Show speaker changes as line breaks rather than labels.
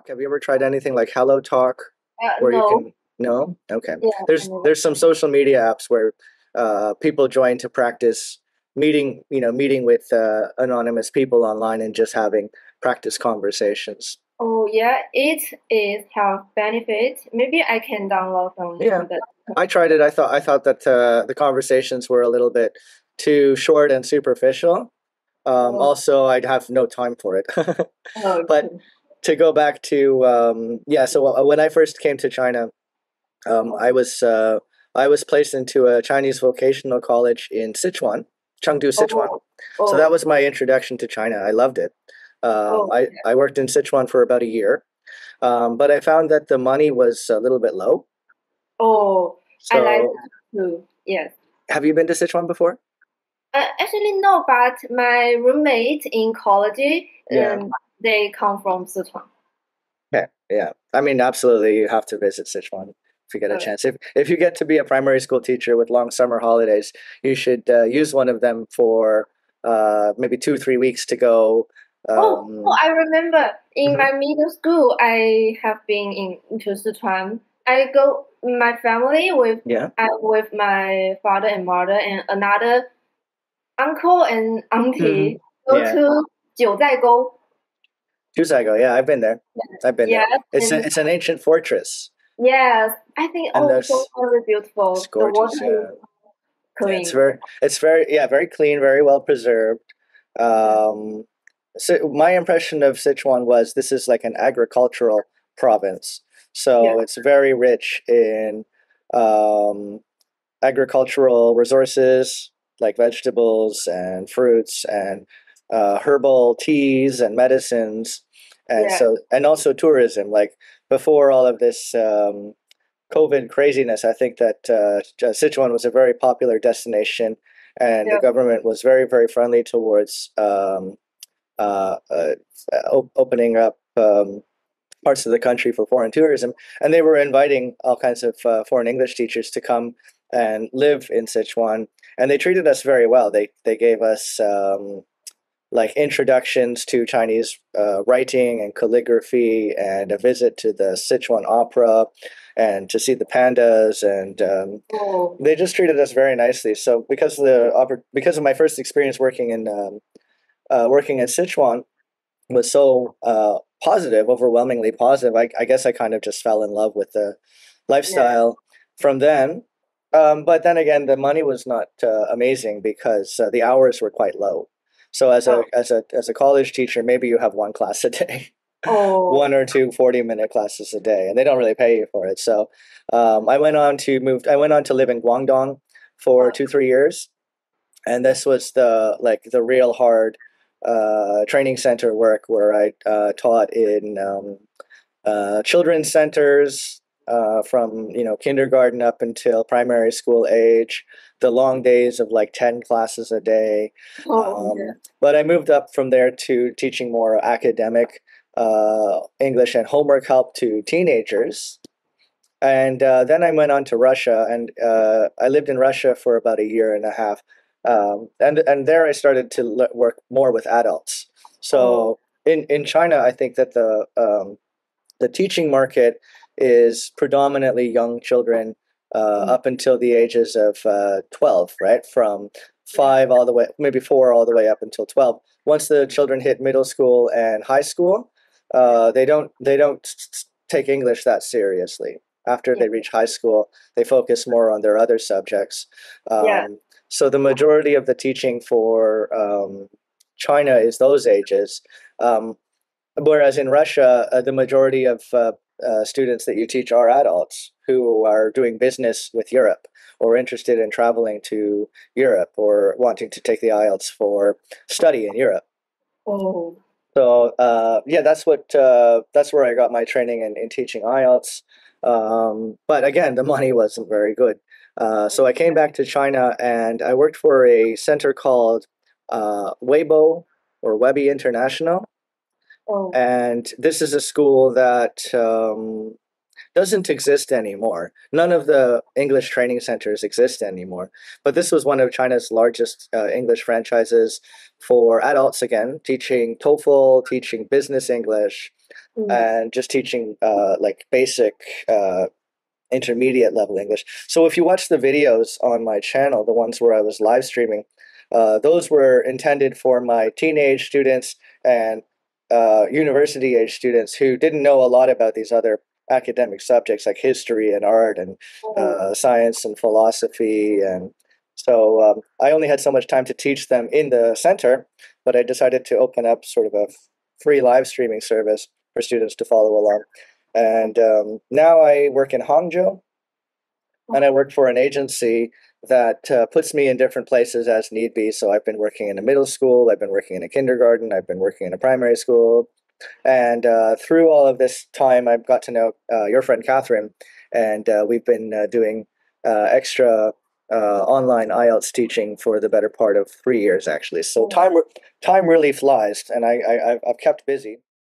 Talk? Have you ever tried anything like Hello Talk?
Uh,
Where you can no? Okay.
Yeah.
There's there's some social media apps where uh, people join to practice meeting, you know, meeting with uh, anonymous people online and just having practice conversations.
Oh yeah, it is health benefit. Maybe I can download from
Yeah. I tried it. I thought I thought that uh, the conversations were a little bit too short and superficial. Um,
Oh.
also, I'd have no time for it.
oh,
But-
okay.
To go back to um, yeah, so uh, when I first came to China, um, I was uh, I was placed into a Chinese vocational college in Sichuan, Chengdu, Sichuan.
Oh,
So
oh,
that was my introduction to China. I loved it. Um,
Oh,
I, I worked in Sichuan for about a year, um, but I found that the money was a little bit low.
oh,
So,
I like that too. Yes.
have you been to Sichuan before?
Uh, actually, no, but my roommate in college,
Yeah.
um, they come from Sichuan.
Okay, yeah. I mean, absolutely, you have to visit Sichuan if you get a
Okay.
chance. If if you get to be a primary school teacher with long summer holidays, you should uh, use one of them for uh, maybe two three weeks to go. Um,
oh, oh, I remember in
Mhm.
my middle school, I have been in into Sichuan. I go my family with
yeah.
I with my father and mother and another uncle and auntie go
Mm-hmm. Yeah.
to Jiuzhaigou.
Jiuzhaigou, yeah, I've been there. I've been there.
Yes,
It's a, it's an ancient fortress.
yes, I think
And
oh,
there's-
so very beautiful.
It's
The
gorgeous.
water
Yeah.
is clean.
It's very, it's very, yeah, very clean, very well preserved. Um, so my impression of Sichuan was this is like an agricultural province, so
Yeah.
it's very rich in um, agricultural resources like vegetables and fruits and uh, herbal teas and medicines, and
Yeah.
so and also tourism. Like before all of this. Um, COVID craziness, I think that uh, Sichuan was a very popular destination, and the government was very, very friendly towards um, uh, uh, op- opening up um, parts of the country for foreign tourism. And they were inviting all kinds of uh, foreign English teachers to come and live in Sichuan, and they treated us very well. They they gave us um, like introductions to Chinese uh, writing and calligraphy, and a visit to the Sichuan Opera, and to see the pandas, and um,
Oh,
they just treated us very nicely. So because of the because of my first experience working in um, uh, working in Sichuan was so uh, positive, overwhelmingly positive, I, I guess I kind of just fell in love with the lifestyle from then. Um, but then again, the money was not uh, amazing because uh, the hours were quite low. So as a
Oh.
as a as a college teacher, maybe you have one class a day.
Oh,
one or two 40 minute classes a day and they don't really pay you for it. So um, i went on to move i went on to live in guangdong for two three years. And this was the like the real hard uh, training center work where i uh, taught in um, uh, children's centers uh, from you know kindergarten up until primary school age the long days of like 10 classes a day
oh,
um,
yeah.
but I moved up from there to teaching more academic uh, English and homework help to teenagers. And uh, then I went on to Russia, and uh, I lived in Russia for about a year and a half. Um, and and there I started to le- work more with adults. So in in China, I think that the um, the teaching market is predominantly young children uh,
Mm.
up until the ages of uh, 12, right? From five all the way, maybe four all the way up until 12. Once the children hit middle school and high school, uh, they don't they don't take English that seriously. After they reach high school, they focus more on their other subjects. Um,
Yeah.
So the majority of the teaching for um, China is those ages. Um, whereas in Russia, uh, the majority of uh, uh, students that you teach are adults who are doing business with Europe or interested in traveling to Europe or wanting to take the IELTS for study in Europe.
oh,
So uh, yeah, that's what uh, that's where I got my training in, in teaching IELTS. Um, but again, the money wasn't very good. Uh, so I came back to China and I worked for a center called uh, Weibo or Webby International
oh,
and this is a school that um, doesn't exist anymore. None of the English training centers exist anymore. But this was one of China's largest uh, English franchises for adults again, teaching TOEFL, teaching business English, mm. and just teaching uh, like basic uh, intermediate level English. So if you watch the videos on my channel, the ones where I was live streaming, uh, those were intended for my teenage students and uh, university age students who didn't know a lot about these other academic subjects like history and art and oh. uh, science and philosophy and so um, i only had so much time to teach them in the center but i decided to open up sort of a free live streaming service for students to follow along and um, now i work in hangzhou and i work for an agency that uh, puts me in different places as need be. So I've been working in a middle school, I've been working in a kindergarten, I've been working in a primary school. And uh, through all of this time, I've got to know uh, your friend Catherine, and uh, we've been uh, doing uh, extra online IELTS teaching for the better part of three years, actually. So time time really flies, and I, I I've kept busy.